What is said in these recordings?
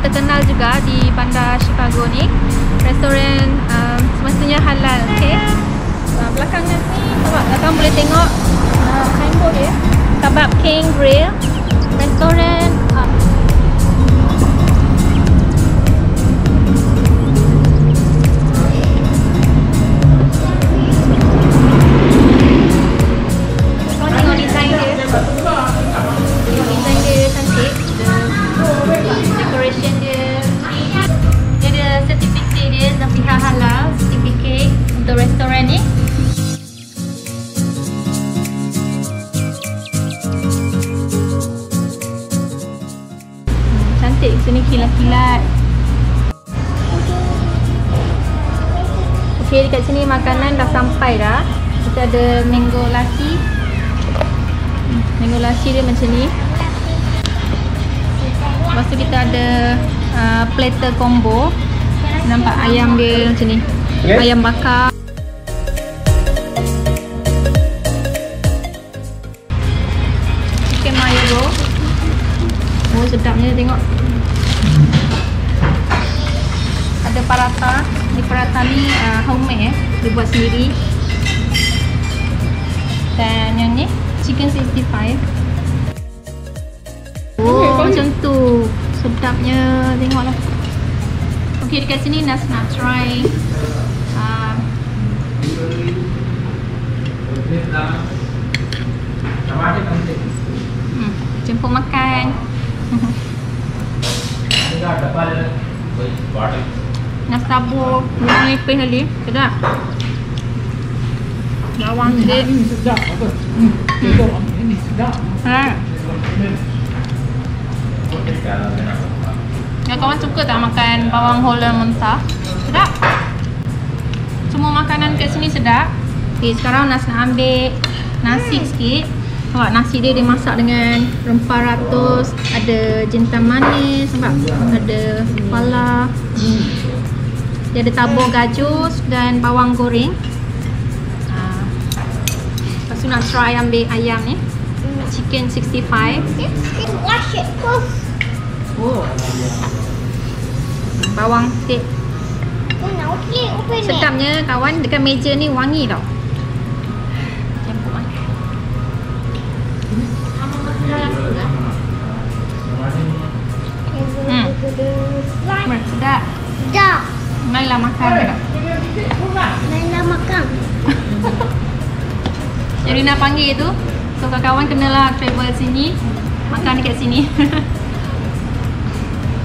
terkenal juga di bandar Chicago ni. Restoran um, semestinya halal, okey. Uh, belakang ni, nampak belakang boleh tengok uh, signboard dia. Kebab King Grill. Restoran Okey dekat sini makanan dah sampai dah. Kita ada mango lassi. Mango lassi dia macam ni. Lepas tu kita ada uh, platter combo. Nampak ayam dia macam ni. Okay. Ayam bakar. Chicken mayo roll. Oh sedapnya tengok. Ada paratha. Ni paratha ni uh, homemade eh. Dia buat sendiri. Dan yang ni chicken 65. Oh, macam tu. Sedapnya. Tengoklah. Okey, dekat sini Nas nak try uh, hmm, jemput makan. Nas tabur. Bumbu nipis tadi. Sedap. Bawang sikit. Ini sedap apa? Hmm. Sedap. Ini sedap. Ha. Ya, kawan suka tak makan bawang Holland mentah? Sedap. Semua makanan kat sini sedap. Okay, sekarang Nas nak ambil nasi sikit. Nampak nasi dia dia masak dengan rempah ratus, ada jintan manis, nampak? Ada kepala. Dia ada tabur gajus dan bawang goreng. Ha. Lepas tu nak try ambil ayam ni. Chicken 65. Wash it first. Oh. Bawang open it. Sedapnya kawan dekat meja ni wangi tau. Makan. Hmm. Hmm, sedap. Marilah makan. Naila makan. Jadi nak panggil tu. So kawan-kawan kenalah travel sini. Makan dekat sini.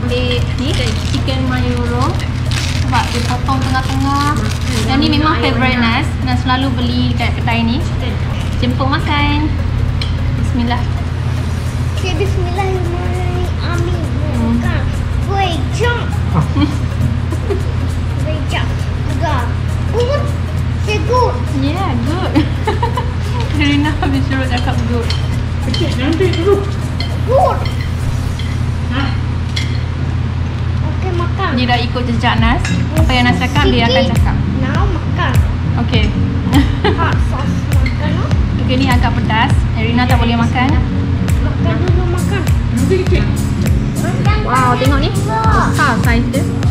Ambil ni dari chicken mayo roll. Nampak dia potong tengah-tengah. Dan ni memang favourite Nas. Nas selalu beli kat kedai ni. Jemput makan. Bismillah. Bismillahirrahmanirrahim. Makan. Wait, jump. Good. Say good. Yeah, good. Rina habis suruh cakap good. Kecil nanti dulu. Good. Okay, makan. Dia dah ikut jejak Nas. Apa yang Nas cakap, dia akan cakap. Now makan. Okay. Hot sauce makan. okay, ni agak pedas. Rina tak boleh makan. Makan dulu makan. Nanti. Wow, tengok ni. Besar saiz dia.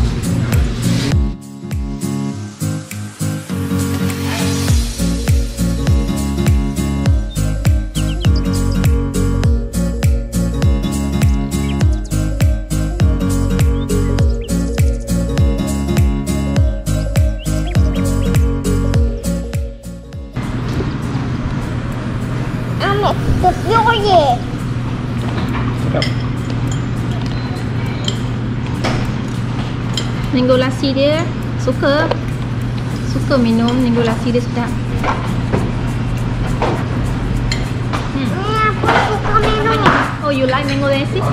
Mango lassi dia suka suka minum mango lassi dia sedap. Hmm. Ni aku suka minum. Oh, you like mango lassi?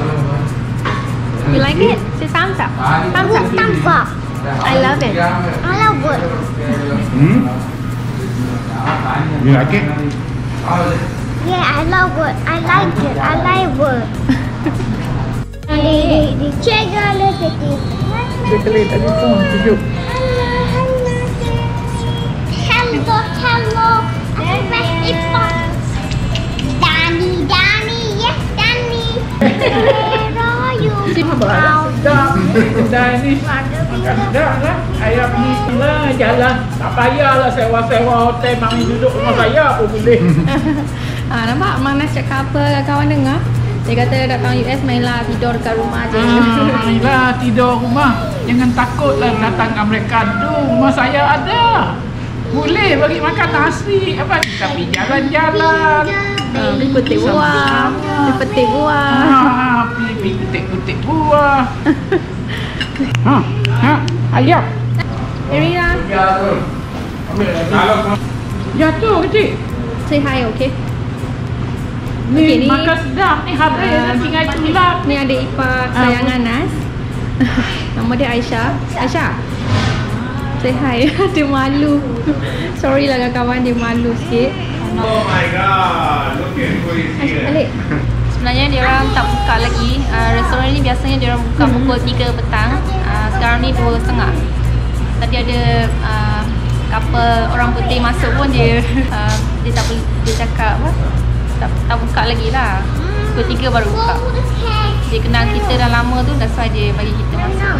You like it? Say thumbs up. Thumbs up. Thumbs up. I love it. I love it. Hmm? You like it? Yeah, I love it. I like it. I like it. Di di cek gala tadi. Dia kelih pun sejuk. Hello, hello. Aku pasti pop. Danny, Danny, yes, Danny. Where are you? Out sedap ni kedai ni. Makan sedap lah. Ayam ni lah jalan. Tak payahlah sewa-sewa hotel mami duduk rumah saya pun boleh. ha, nampak Mak Nas cakap apa kawan dengar? Dia kata datang US mainlah tidur dekat rumah je. Ah, Inilah tidur rumah. Jangan takutlah datang Amerika tu. Rumah saya ada. Boleh bagi makan nasi. Apa tapi jalan-jalan. Ha, beli petik buah. Beli petik buah. Ah, pergi kutik-kutik buah. ha, ha, ayam. Erina, Jatuh kecil. say hi okay? Ni Okey, ni- makan sedap. Ni habis Ah. dah tinggal tulak. Ni adik ipar kesayangan Nas. Nama dia Aisyah. Aisyah. Say hi. dia malu. Sorry lah kawan dia malu sikit. Oh my god, look at who is here. Alik. Sebenarnya dia orang tak buka lagi. Uh, restoran ni biasanya dia orang buka pukul 3 petang. Uh, sekarang ni 2.30. Tadi ada uh, couple orang putih masuk pun dia uh, dia tak boleh dia cakap apa? Tak, tak buka lagi lah. Pukul 3 baru buka. Dia kenal kita dah lama tu dah why dia bagi kita masuk.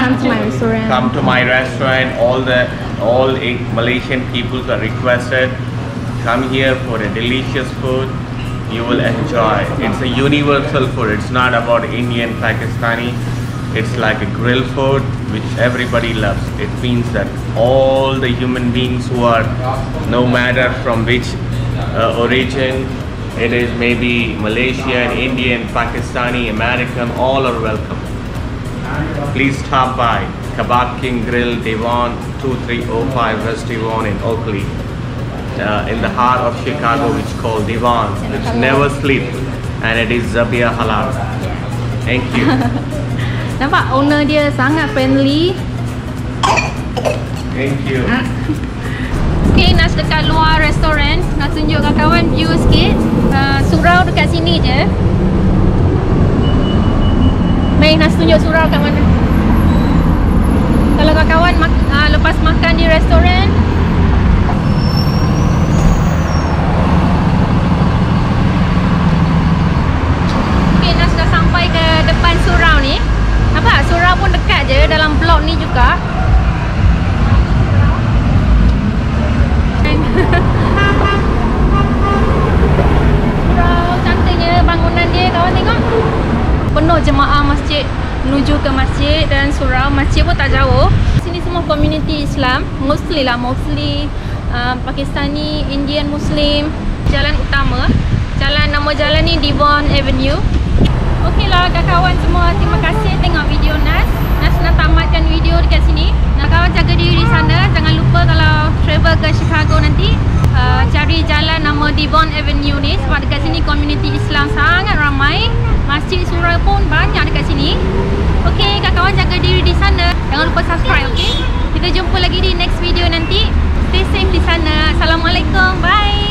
Come to my restaurant. Come to my restaurant. All the all eight Malaysian people are requested. Come here for a delicious food. You will enjoy. It's a universal food. It's not about Indian, Pakistani. It's like a grill food which everybody loves. It means that all the human beings who are, no matter from which uh, origin, it is maybe Malaysian, Indian, Pakistani, American, all are welcome. Please stop by Kebab King Grill, Devon 2305 West Devon in Oakley. Uh, in the heart of Chicago, which is called Devon, which never sleep, and it is Zabia Halal. Thank you. Nampak owner dia sangat friendly. Thank you. Okay, Nas dekat luar restoran Nak tunjuk kawan view sikit. Uh, Surau dekat sini je. Baik, Nas tunjuk surau kat mana. Kalau kawan-kawan mak- uh, lepas makan di restoran Okay, Nas dah sampai ke depan surau ni. Nampak? Surau pun dekat je dalam blok ni juga Surau cantiknya bangunan dia kawan tengok Penuh jemaah masjid menuju ke masjid dan surau masjid pun tak jauh Sini semua komuniti Islam Mostly lah mostly uh, Pakistani, Indian Muslim Jalan utama. Jalan nama jalan ni Devon Avenue. Okey lah kawan-kawan semua Terima kasih tengok video Nas. Nas nak tamatkan video dekat sini. Nak kawan jaga diri di sana Jangan lupa kalau travel ke Chicago nanti uh, Cari jalan nama Devon Avenue ni. Sebab dekat sini komuniti Islam sangat ramai. Masjid surau pun banyak dekat sini. Okey kawan-kawan jaga diri di sana. Jangan lupa subscribe okey Kita jumpa lagi di next video nanti. Stay safe di sana. Assalamualaikum. Bye